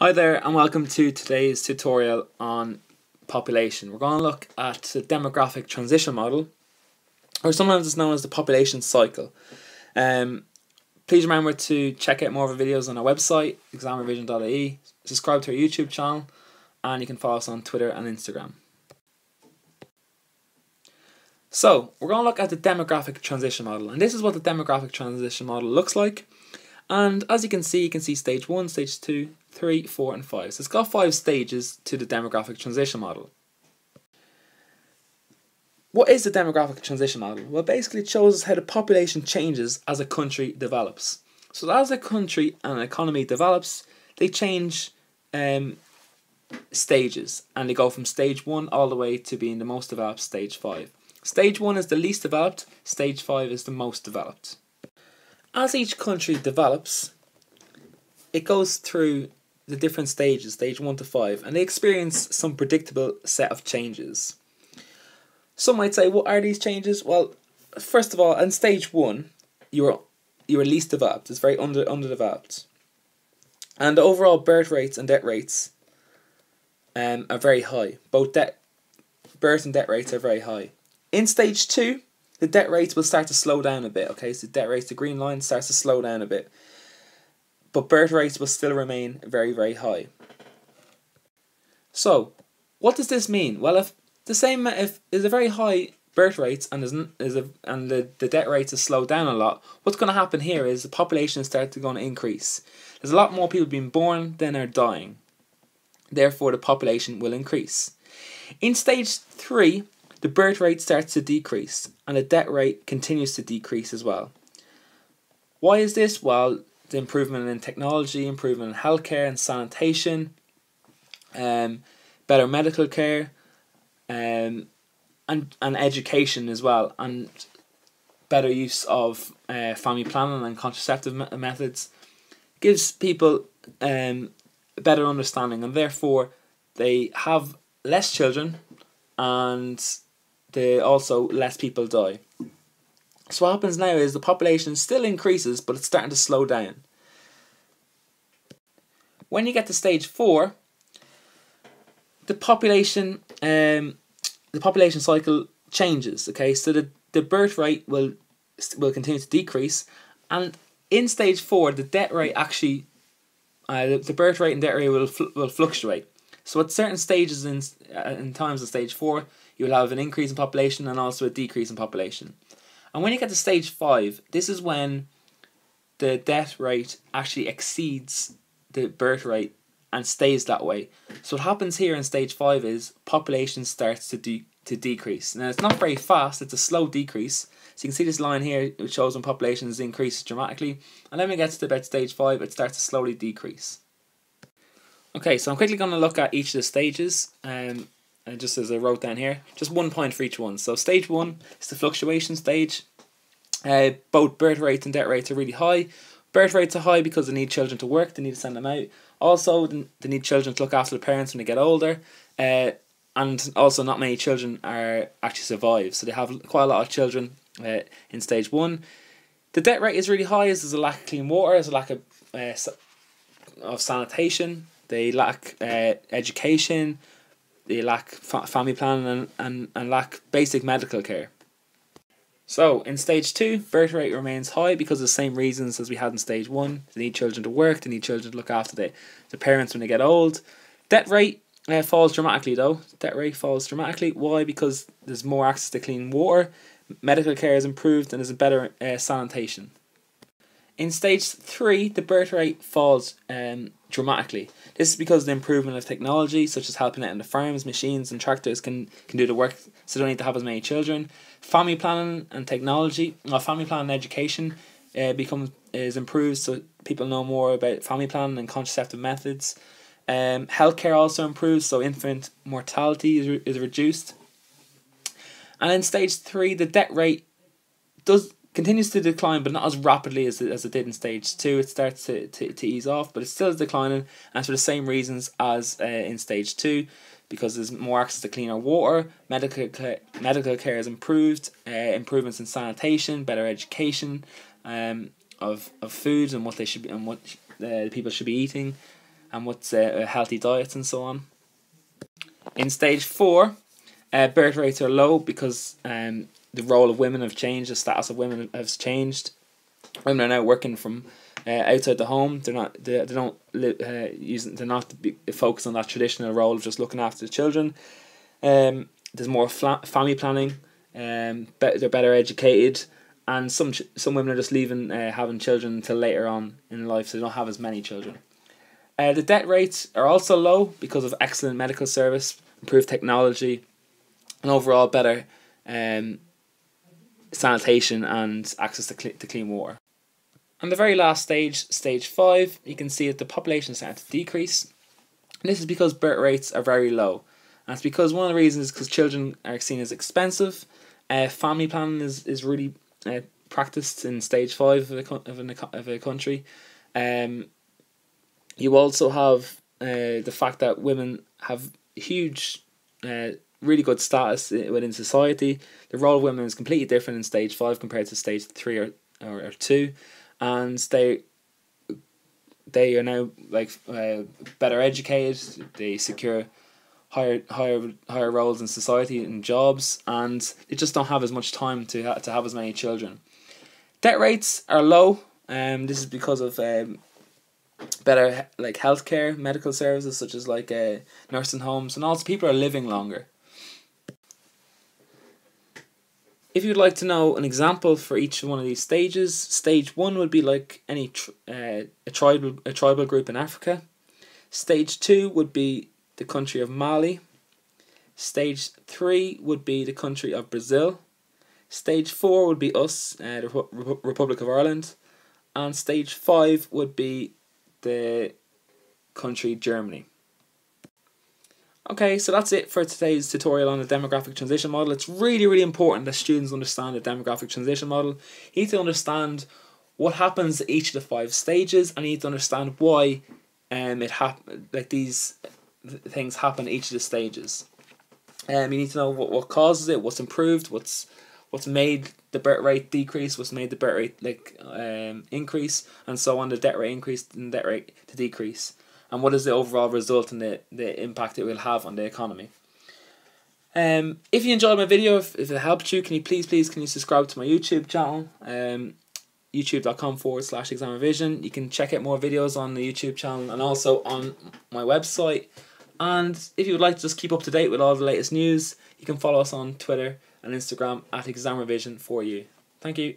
Hi there and welcome to today's tutorial on population. We're going to look at the demographic transition model or sometimes it's known as the population cycle. Um, please remember to check out more of our videos on our website examrevision.ie, subscribe to our YouTube channel and you can follow us on Twitter and Instagram. So, we're going to look at the demographic transition model and this is what the demographic transition model looks like. And as you can see, you can see stage 1, stage 2, 3, 4 and 5. So it's got 5 stages to the demographic transition model. What is the demographic transition model? Well basically it shows us how the population changes as a country develops. So as a country and an economy develops, they change um, stages and they go from stage 1 all the way to being the most developed stage 5. Stage 1 is the least developed, stage 5 is the most developed as each country develops, it goes through the different stages, stage 1 to 5, and they experience some predictable set of changes. Some might say, what are these changes? Well, first of all, in stage 1, you're you're least developed, it's very under underdeveloped. And the overall birth rates and death rates um, are very high. Both debt birth and death rates are very high. In stage 2, the death rates will start to slow down a bit. Okay, so death rates, the green line starts to slow down a bit, but birth rates will still remain very very high. So, what does this mean? Well, if the same if there's a very high birth rates and there's, there's a, and the, the death rates have slowed down a lot, what's going to happen here is the population starts to going to increase. There's a lot more people being born than are dying. Therefore, the population will increase. In stage three, the birth rate starts to decrease and the death rate continues to decrease as well. Why is this? Well, the improvement in technology, improvement in healthcare and sanitation, um, better medical care, um, and and education as well, and better use of uh, family planning and contraceptive me- methods gives people um, a better understanding, and therefore they have less children and they also less people die. So what happens now is the population still increases, but it's starting to slow down. When you get to stage four, the population um, the population cycle changes. Okay, so the, the birth rate will will continue to decrease, and in stage four, the death rate actually uh, the, birth rate and death rate will fl- will fluctuate. So at certain stages in uh, in times of stage four, you will have an increase in population and also a decrease in population. And when you get to stage five, this is when the death rate actually exceeds the birth rate and stays that way. So what happens here in stage five is population starts to de- to decrease. Now it's not very fast; it's a slow decrease. So you can see this line here, which shows when population has increased dramatically, and then we get to about stage five, it starts to slowly decrease. Okay, so I'm quickly going to look at each of the stages. Um, just as I wrote down here, just one point for each one. So stage one is the fluctuation stage. Uh, both birth rates and death rates are really high. Birth rates are high because they need children to work, they need to send them out. Also, they need children to look after the parents when they get older. Uh, and also, not many children are actually survive. So they have quite a lot of children uh, in stage one. The death rate is really high as there's a lack of clean water, there's a lack of, uh, of sanitation, they lack uh, education, they lack fa- family planning and, and, and lack basic medical care. So, in stage two, birth rate remains high because of the same reasons as we had in stage one. They need children to work, they need children to look after the, the parents when they get old. Death rate uh, falls dramatically though. Death rate falls dramatically. Why? Because there's more access to clean water, medical care is improved, and there's a better uh, sanitation. In stage three, the birth rate falls um, dramatically. This is because the improvement of technology, such as helping out in the farms, machines and tractors can, can do the work, so they don't need to have as many children. Family planning and technology, or family planning education, uh, becomes is improved, so people know more about family planning and contraceptive methods. Um, healthcare also improves, so infant mortality is, re- is reduced. And in stage three, the death rate does continues to decline, but not as rapidly as it, as it did in stage two. It starts to, to, to ease off, but it still is declining, and for the same reasons as uh, in stage two, because there's more access to cleaner water, medical care, medical care is improved, uh, improvements in sanitation, better education, um, of of foods and what they should be and what uh, people should be eating, and what's uh, healthy diets and so on. In stage four, uh, birth rates are low because um, the role of women have changed, the status of women has changed. Women are now working from uh, outside the home. They're not. They, they don't uh, using. They're not focused on that traditional role of just looking after the children. Um, there's more family planning. Um, be- they're better educated, and some ch- some women are just leaving uh, having children until later on in life, so they don't have as many children. Uh, the death rates are also low because of excellent medical service, improved technology, and overall better um, sanitation and access to, cl- to clean water. On the very last stage, stage 5, you can see that the population is starting to decrease. And this is because birth rates are very low. And it's because one of the reasons is because children are seen as expensive. Uh, family planning is, is really uh, practiced in stage 5 of a, of, an, of a country. Um, you also have uh, the fact that women have huge, uh, really good status within society. The role of women is completely different in stage five compared to stage three or, or, or two, and they they are now like uh, better educated. They secure higher higher higher roles in society and jobs, and they just don't have as much time to ha- to have as many children. Death rates are low. Um, this is because of um, better like healthcare, medical services such as like uh, nursing homes, and also people are living longer. If you'd like to know an example for each one of these stages, stage one would be like any tr- uh, a tribal a tribal group in Africa. Stage two would be the country of Mali. Stage three would be the country of Brazil. Stage four would be us, uh, the Rep- Republic of Ireland, and stage five would be the country Germany. Okay, so that's it for today's tutorial on the demographic transition model. It's really, really important that students understand the demographic transition model. You need to understand what happens at each of the five stages and you need to understand why um, it hap- like these things happen at each of the stages. Um, you need to know what, what causes it, what's improved, what's what's made the birth rate decrease, what's made the birth rate like um, increase, and so on. The death rate increase and death rate to decrease, and what is the overall result and the, the impact it will have on the economy. Um, if you enjoyed my video, if, if it helped you, can you please please can you subscribe to my YouTube channel? Um, youtube.com forward slash exam revision. You can check out more videos on the YouTube channel and also on my website. And if you would like to just keep up to date with all the latest news, you can follow us on Twitter and Instagram at exam revision for you. Thank you.